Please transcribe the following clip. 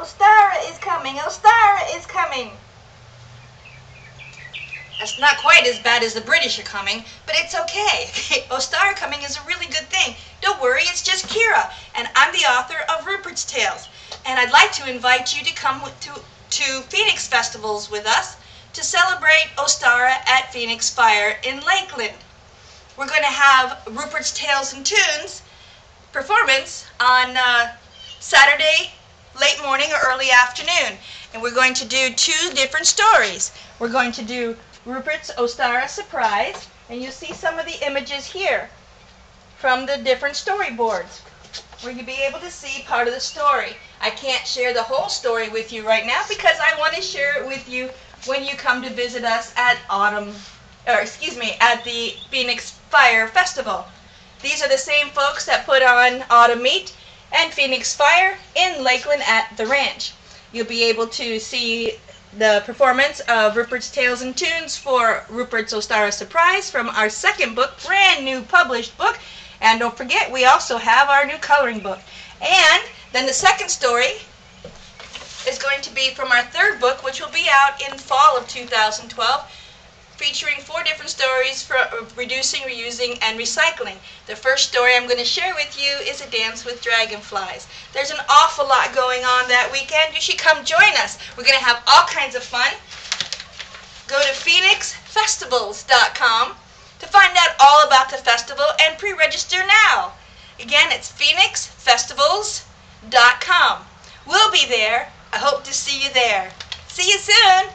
Ostara is coming. Ostara is coming. That's not quite as bad as the British are coming, but it's okay. Ostara coming is a really good thing. Don't worry, it's just Kyrja, and I'm the author of Rupert's Tales. And I'd like to invite you to come to, to Phoenix Festivals with us to celebrate Ostara at Phoenix Phyre in Lakeland. We're going to have Rupert's Tales and Tunes performance on uh, Saturday, late morning or early afternoon. And we're going to do two different stories. We're going to do Rupert's Ostara Surprise, and you'll see some of the images here from the different storyboards where you'll be able to see part of the story. I can't share the whole story with you right now because I want to share it with you when you come to visit us at Autumn, or excuse me, at the Phoenix Phyre Festival. These are the same folks that put on Autumn Meet and Phoenix Phyre in Lakeland at the ranch. You'll be able to see the performance of Rupert's Tales and Tunes for Rupert's Ostara Surprise from our second book, brand new published book. And don't forget, we also have our new coloring book. And then the second story is going to be from our third book, which will be out in fall of 2012 featuring four different stories for uh, reducing, reusing, and recycling. The first story I'm going to share with you is A Dance with Dragonflies. There's an awful lot going on that weekend. You should come join us. We're going to have all kinds of fun. Go to phoenixfestivals.com to find out all about the festival and pre-register now. Again, it's phoenixfestivals.com. We'll be there. I hope to see you there. See you soon.